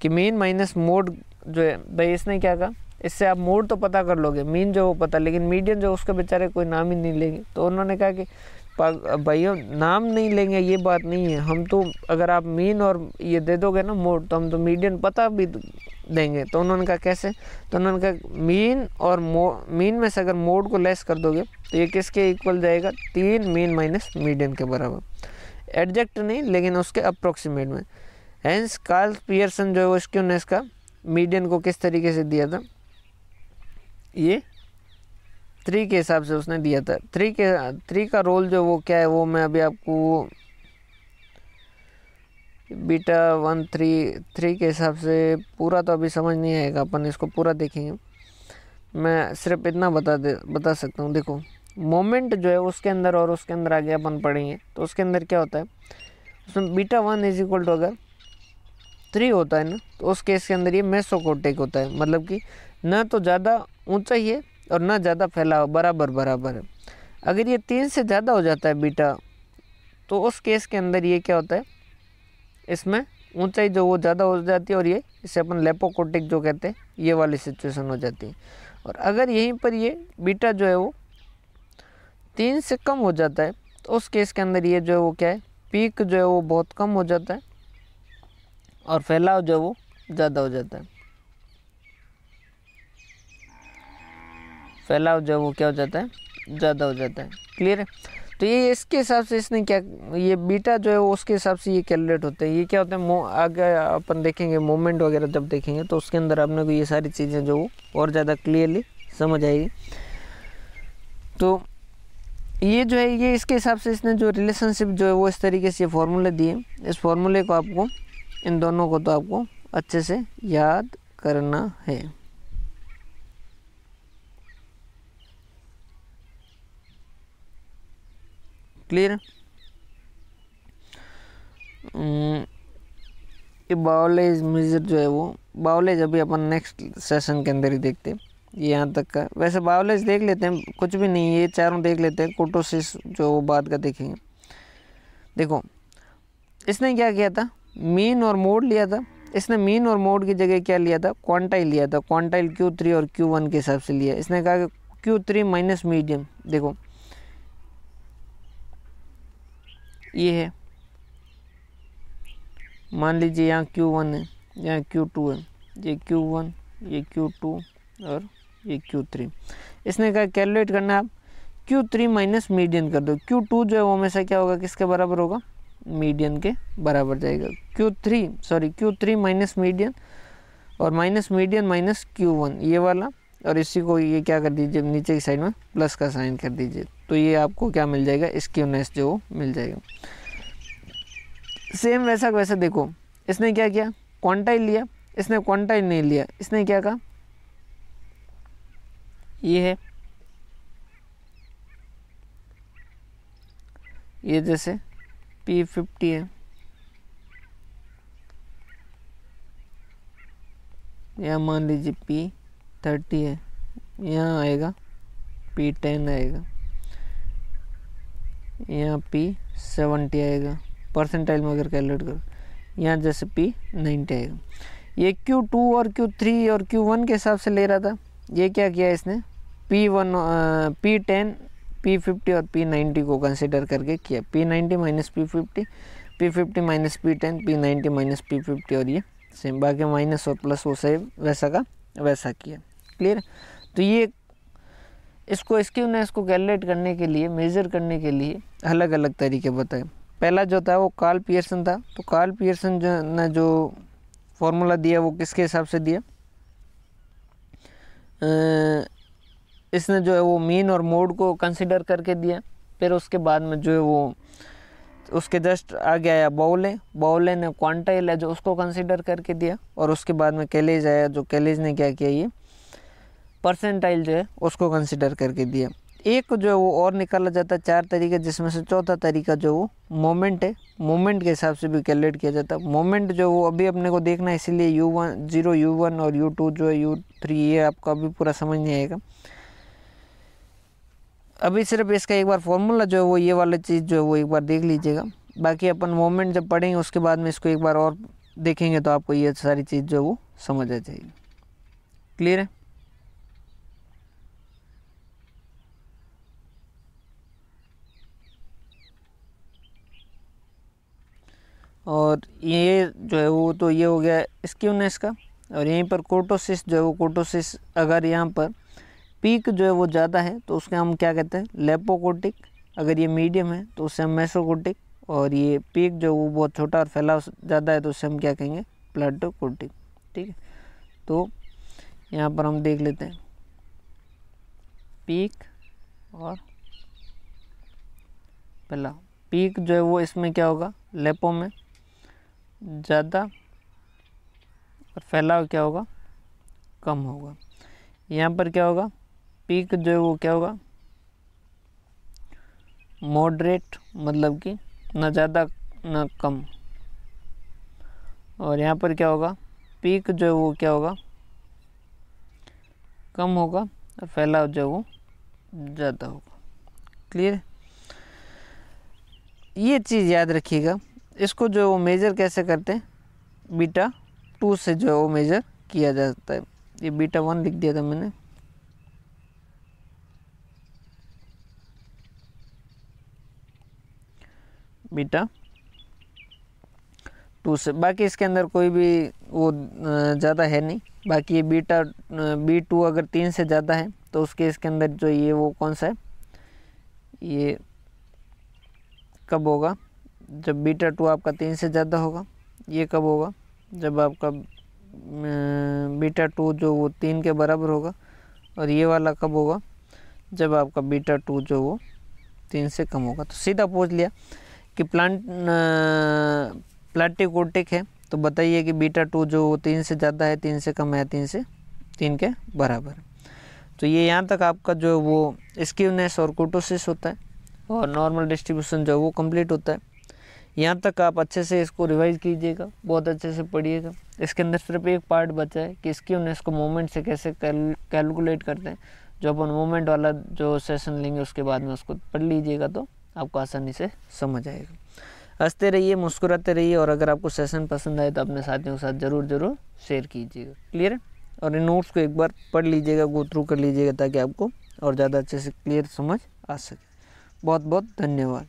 कि मीन माइनस मोड जो है, भाई इसने क्या कहा? इससे आप मोड तो पता कर लोगे मीन जो वो पता, लेकिन मीडियन जो उसके बेचारे कोई नाम ही नहीं लेंगे। तो उन्होंने कहा कि भाइयों नाम नहीं लेंगे, ये बात नहीं है। हम तो अगर आप मीन और ये दे दोगे ना मोड तो हम तो मीडियन पता भी देंगे। तो उन्होंने कहा, कैसे? तो उन्होंने कहा मीन और मीन में से अगर मोड को लेस कर दोगे तो ये किसके इक्वल जाएगा? तीन मीन माइनस मीडियन के बराबर। एडजेक्ट नहीं, लेकिन उसके अप्रोक्सीमेट में। हैंस कार्ल पियर्सन जो है, वो स्क्यूनेस इसका मीडियन को किस तरीके से दिया था? ये थ्री के हिसाब से उसने दिया था। थ्री के थ्री का रोल जो वो क्या है, वो मैं अभी आपको बीटा वन थ्री थ्री के हिसाब से पूरा तो अभी समझ नहीं आएगा, अपन इसको पूरा देखेंगे। मैं सिर्फ़ इतना बता दे, बता सकता हूँ। देखो मोमेंट जो है उसके अंदर और उसके अंदर आगे अपन पढ़ेंगे। तो उसके अंदर क्या होता है, उसमें beta one is equal to अगर थ्री होता है ना तो उस केस के अंदर ये मेसोकोटिक होता है। मतलब कि न तो ज़्यादा ऊँचा ही है और ना ज़्यादा फैलाव, बराबर बराबर है। अगर ये तीन से ज़्यादा हो जाता है बीटा तो उस केस के अंदर ये क्या होता है? इसमें ऊंचाई जो वो ज़्यादा हो जाती है और ये, इसे अपन लेपोकोटिक जो कहते हैं, ये वाली सिचुएशन हो जाती है। और अगर यहीं पर ये बीटा जो है वो तीन से कम हो जाता है तो उस केस के अंदर ये जो है वो क्या है? पीक जो है वो बहुत कम हो जाता है और फैलाव जो है वो ज़्यादा हो जाता है। फैलाव जो है वो क्या हो जाता है? ज़्यादा हो जाता है। क्लियर है? तो ये इसके हिसाब से इसने क्या, ये बीटा जो है उसके हिसाब से ये कैलकुलेट होते हैं। ये क्या होता है? आगे अपन देखेंगे मोमेंट वगैरह जब देखेंगे तो उसके अंदर अपने को ये सारी चीज़ें जो और ज़्यादा क्लियरली समझ आएगी। तो ये जो है, ये इसके हिसाब से इसने जो रिलेशनशिप जो है वो इस तरीके से फॉर्मूले दिए। इस फॉर्मूले को आपको, इन दोनों को तो आपको अच्छे से याद करना है। क्लियर ये बायोलेज मेजर जो है वो बायोलेज अभी अपन नेक्स्ट सेशन के अंदर ही देखते हैं यहाँ तक का, वैसे बायोलेज देख लेते हैं, कुछ भी नहीं, ये चारों देख लेते हैं, कोटोसिस जो वो बाद का देखेंगे। देखो, इसने क्या किया था? मीन और मोड लिया था। इसने मीन और मोड की जगह क्या लिया था? क्वांटाइल लिया था। क्वांटाइल क्यू थ्री और क्यू वन के हिसाब से लिया। इसने कहा कि क्यू थ्री माइनस मीडियम देखो ये है। मान लीजिए यहाँ क्यू वन है, यहाँ क्यू टू है, ये क्यू वन ये क्यू टू और ये क्यू थ्री इसने कहा कैलकुलेट करना आप क्यू थ्री माइनस मीडियन कर दो। क्यू टू जो है वो हमेशा क्या होगा, किसके बराबर होगा? मीडियन के बराबर जाएगा। Q three sorry Q three minus median और minus median minus Q one ये वाला और इसी को ये क्या कर दीजिए, नीचे की साइड में प्लस का साइन कर दीजिए। तो ये आपको क्या मिल जाएगा? स्क्यूनेस जो मिल जाएगा। सेम वैसा वैसा देखो। इसने क्या किया? क्वांटाइल लिया। इसने क्वांटाइल नहीं लिया। इसने क्या कहा? ये है। ये जैसे पी फिफ्टी है। यहाँ मान लीजिए पी थर्टी है। यहाँ आएगा पी टेन आएगा। यहाँ पी सेवेंटी आएगा। परसेंटाइल में अगर कैलकुलेट करो, यहाँ जैसे पी नाइन्टी आएगा। ये क्यू टू और क्यू थ्री और क्यू वन के हिसाब से ले रहा था। ये क्या किया इसने? P one P ten P fifty और पी नाइन्टी को कंसिडर करके किया। P ninety minus P fifty P fifty minus P ten P ninety minus P fifty और ये सेम बाकी माइनस और प्लस वो सेम वैसा का, वैसा किया। क्लियर तो ये इसको स्क्यूनेस को कैलकुलेट करने के लिए मेज़र करने के लिए अलग अलग तरीके बताए। पहला जो था वो कार्ल पियर्सन था। तो कार्ल पियर्सन जो, ने जो फॉर्मूला दिया वो किसके हिसाब से दिया? इसने जो है वो मीन और मोड को कंसिडर करके दिया। फिर उसके बाद में जो है वो उसके जस्ट आगे आया बाउले बाउले ने क्वांटाइल है जो उसको कंसिडर करके दिया। और उसके बाद में कैलेज आया जो कैलेज ने क्या किया ये? परसेंटाइल जो है, उसको कंसिडर करके दिया। एक जो है वो और निकाला जाता है, चार तरीके, जिसमें से चौथा तरीका जो वो मोमेंट है मोमेंट के हिसाब से भी कैलकुलेट किया जाता है। मोमेंट जो वो अभी अपने को देखना है, इसीलिए U one zero U one और यू टू जो है यू थ्री ये आपको अभी पूरा समझ नहीं आएगा। अभी सिर्फ़ इसका एक बार फॉर्मूला जो है, वो ये वाला चीज़ जो है, वो एक बार देख लीजिएगा। बाकी अपन मोमेंट जब पढ़ेंगे, उसके बाद में इसको एक बार और देखेंगे तो आपको ये सारी चीज़ जो है, वो समझ आ जाएगी। क्लियर है? और ये जो है वो तो ये हो गया स्क्यूनेस का। और यहीं पर कोटोसिस जो है वो कोटोसिस अगर यहाँ पर पीक जो है वो ज़्यादा है तो उसके हम क्या कहते हैं? लेपोकोटिक। अगर ये मीडियम है तो उससे हम मेसोकोटिक। और ये पीक जो वो बहुत छोटा और फैलाव ज़्यादा है तो उससे हम क्या कहेंगे? प्लाटोकोटिक। ठीक है? तो यहाँ पर हम देख लेते हैं। पीक और पहला पीक जो है वो इसमें क्या होगा? लेपो में। ज़्यादा और फैलाव क्या होगा? कम होगा। यहाँ पर क्या होगा? पीक जो है वो क्या होगा? मॉडरेट मतलब कि ना ज़्यादा, ना कम। और यहाँ पर क्या होगा? पीक जो है वो क्या होगा? कम होगा और फैलाव जो है वो ज़्यादा होगा। क्लियर ये चीज़ याद रखिएगा। इसको जो है वो मेज़र कैसे करते हैं? बीटा टू से जो है वो मेज़र किया जाता है। ये बीटा वन लिख दिया था मैंने। बीटा टू से। बाकी इसके अंदर कोई भी वो ज़्यादा है नहीं। बाकी ये बीटा बी टू अगर तीन से ज़्यादा है तो उसके, इसके अंदर जो ये वो कौन सा है? ये कब होगा? जब बीटा टू आपका तीन से ज़्यादा होगा, ये कब होगा? जब आपका बीटा टू जो वो तीन के बराबर होगा, और ये वाला कब होगा? जब आपका बीटा टू जो वो तीन से कम होगा। तो सीधा पूछ लिया कि प्लांट प्लाटिकोटिक है तो बताइए कि बीटा टू जो वो तीन से ज़्यादा है, तीन से कम है, तीन से, तीन के बराबर तो ये यहाँ तक आपका जो वो स्कीवनेस और कोटोसिस होता है, और नॉर्मल डिस्ट्रीब्यूशन जो वो कंप्लीट होता है। यहाँ तक आप अच्छे से इसको रिवाइज कीजिएगा, बहुत अच्छे से पढ़िएगा। इसके अंदर सिर्फ़ एक पार्ट बचा है कि स्कीवनेस को मोमेंट से कैसे कैलकुलेट करते हैं। जो अपन मोमेंट वाला जो सेशन लेंगे, उसके बाद में उसको पढ़ लीजिएगा तो आपको आसानी से समझ आएगा। हँसते रहिए, मुस्कुराते रहिए और अगर आपको सेशन पसंद आए तो अपने साथियों के साथ ज़रूर ज़रूर शेयर कीजिएगा। क्लियर है? और इन नोट्स को एक बार पढ़ लीजिएगा गो थ्रू कर लीजिएगा ताकि आपको और ज़्यादा अच्छे से क्लियर समझ आ सके। बहुत बहुत धन्यवाद।